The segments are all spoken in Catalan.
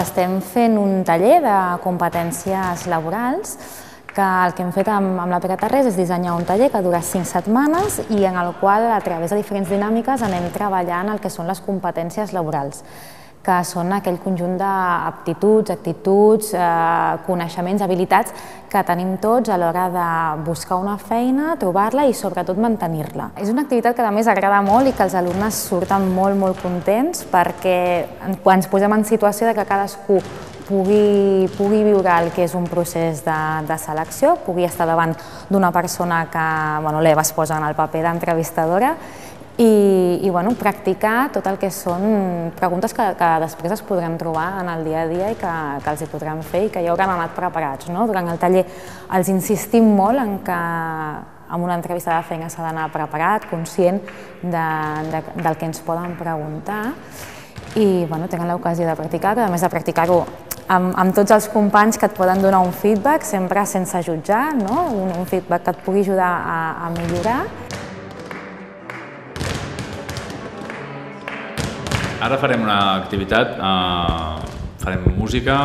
Estem fent un taller de competències laborals que el que hem fet amb, amb la Pere Tarrés és dissenyar un taller que dura cinc setmanes i en el qual, a través de diferents dinàmiques, anem treballant el que són les competències laborals que són aquell conjunt d'aptituds, actituds, eh, coneixements, habilitats que tenim tots a l'hora de buscar una feina, trobar-la i sobretot mantenir-la. És una activitat que a més agrada molt i que els alumnes surten molt, molt contents perquè quan ens posem en situació de que cadascú pugui, pugui viure el que és un procés de, de selecció, pugui estar davant d'una persona que bueno, l'Eva es posa en el paper d'entrevistadora i, i bueno, practicar tot el que són preguntes que, que després es podrem trobar en el dia a dia i que, que els hi podrem fer i que ja hauran anat preparats. No? Durant el taller els insistim molt en que amb una entrevista de feina s'ha d'anar preparat, conscient de, de, del que ens poden preguntar i bueno, tenen l'ocasió de practicar, que a més de practicar-ho amb, amb tots els companys que et poden donar un feedback, sempre sense jutjar, no? un, un feedback que et pugui ajudar a, a millorar. Ara farem una activitat, eh, farem música,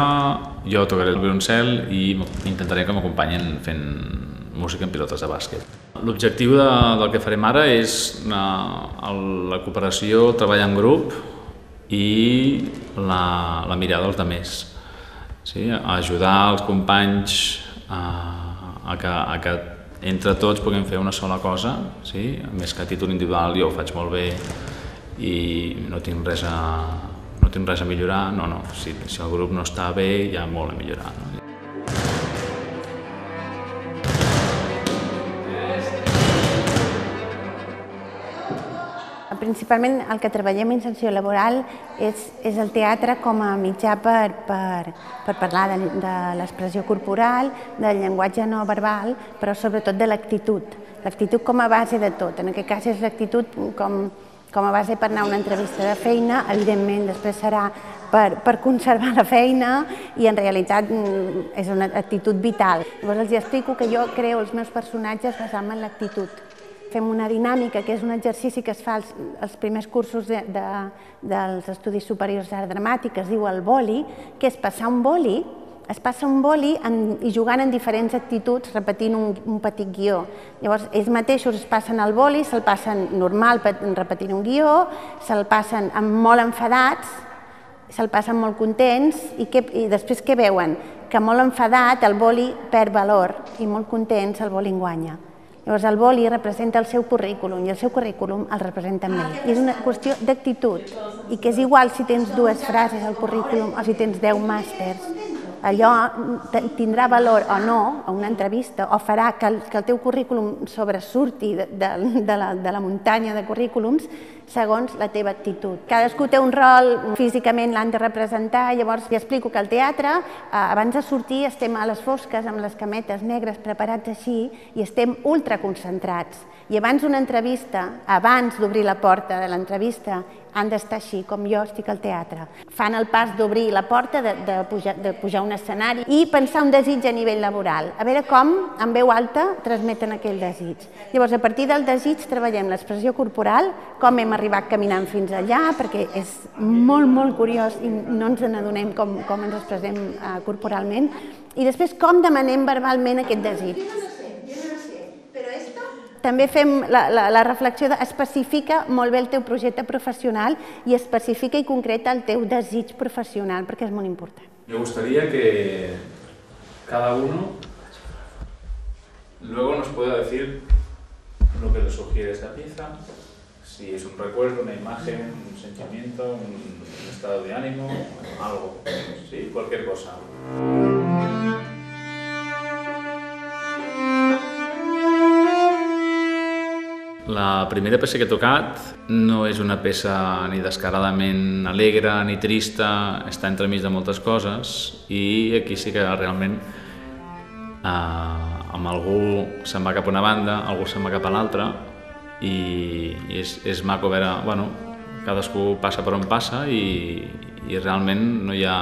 jo tocaré el violoncel i intentaré que m'acompanyen fent música en pilotes de bàsquet. L'objectiu de, del que farem ara és la, eh, la cooperació, treball en grup i la, la mirada dels altres. Sí? Ajudar els companys a, a, que, a que entre tots puguem fer una sola cosa, sí? més que a títol individual jo ho faig molt bé i no tinc res a, no tinc res a millorar, no, no, si, si el grup no està bé hi ha molt a millorar. No? Principalment el que treballem en inserció laboral és, és el teatre com a mitjà per, per, per parlar de, de l'expressió corporal, del llenguatge no verbal, però sobretot de l'actitud. L'actitud com a base de tot. En aquest cas és l'actitud com, com a base per anar a una entrevista de feina, evidentment després serà per, per conservar la feina i en realitat mm, és una actitud vital. Llavors els explico que jo creo els meus personatges basant en l'actitud. Fem una dinàmica, que és un exercici que es fa als, als primers cursos de, de, dels estudis superiors d'art dramàtic, es diu el boli, que és passar un boli es passa un boli en, i jugant en diferents actituds, repetint un, un petit guió. Llavors, ells mateixos es passen el boli, se'l passen normal repetint un guió, se'l passen molt enfadats, se'l passen molt contents i, que, i després què veuen? Que molt enfadat el boli perd valor i molt contents el boli guanya. Llavors el boli representa el seu currículum i el seu currículum el representa amb ell. I és una qüestió d'actitud i que és igual si tens dues frases al currículum o si tens deu màsters allò tindrà valor o no a una entrevista o farà que el, que el teu currículum sobresurti de, de, de, la, de la muntanya de currículums segons la teva actitud. Cadascú té un rol, físicament l'han de representar, llavors li explico que al teatre, eh, abans de sortir, estem a les fosques amb les cametes negres preparats així i estem ultraconcentrats. I abans d'una entrevista, abans d'obrir la porta de l'entrevista, han d'estar així, com jo estic al teatre. Fan el pas d'obrir la porta, de, de, pujar, de pujar un escenari i pensar un desig a nivell laboral. A veure com, en veu alta, transmeten aquell desig. Llavors, a partir del desig, treballem l'expressió corporal, com hem arribat caminant fins allà, perquè és molt, molt curiós i no ens n'adonem com, com ens expressem uh, corporalment, i després com demanem verbalment aquest desig. També fem la, la, la reflexió especifica molt bé el teu projecte professional i especifica i concreta el teu desig professional, perquè és molt important. Me gustaría que cada uno luego nos pueda decir lo que le sugiere esta pieza, si es un recuerdo, una imagen, un sentimiento, un estado de ánimo, algo, ¿sí? cualquier cosa. La primera peça que he tocat no és una peça ni descaradament alegre ni trista, està entremig de moltes coses i aquí sí que realment eh, amb algú se'n va cap a una banda, algú se'n va cap a l'altra i, i és, és maco veure, bueno, cadascú passa per on passa i, i realment no hi ha,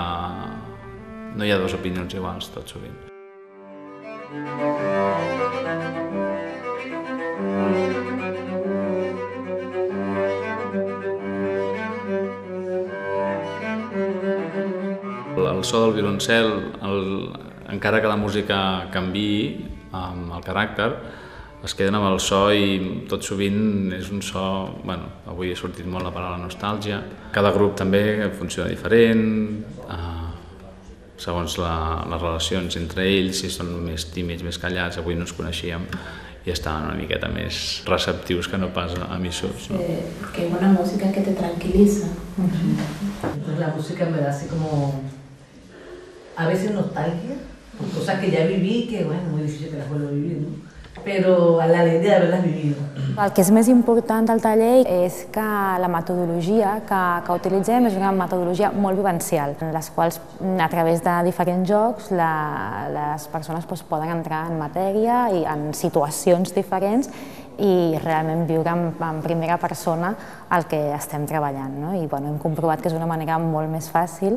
no hi ha dues opinions iguals tot sovint. So del violoncel, el, encara que la música canvi amb el caràcter, es queden amb el so i tot sovint és un so, bueno, avui ha sortit molt la paraula nostàlgia. Cada grup també funciona diferent, eh, segons la, les relacions entre ells, si són més tímids, més callats, avui no ens coneixíem i estaven una miqueta més receptius que no pas emissors. ¿no? Eh, qué buena música que te tranquiliza. Entonces la música me da así como a veces nostalgia, cosas que ya viví, que bueno, muy difícil que las vuelva a vivir, ¿no? Pero a la alegría de haberlas vivido. El que és més important del taller és que la metodologia que, que utilitzem és una metodologia molt vivencial, en les quals a través de diferents jocs la, les persones doncs, poden entrar en matèria i en situacions diferents i realment viure en, en primera persona el que estem treballant. No? I bueno, hem comprovat que és una manera molt més fàcil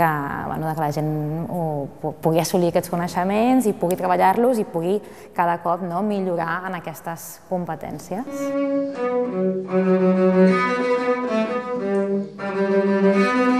que, bueno, que la gent ho, pugui assolir aquests coneixements i pugui treballar-los i pugui cada cop no, millorar en aquestes competències. Mm -hmm.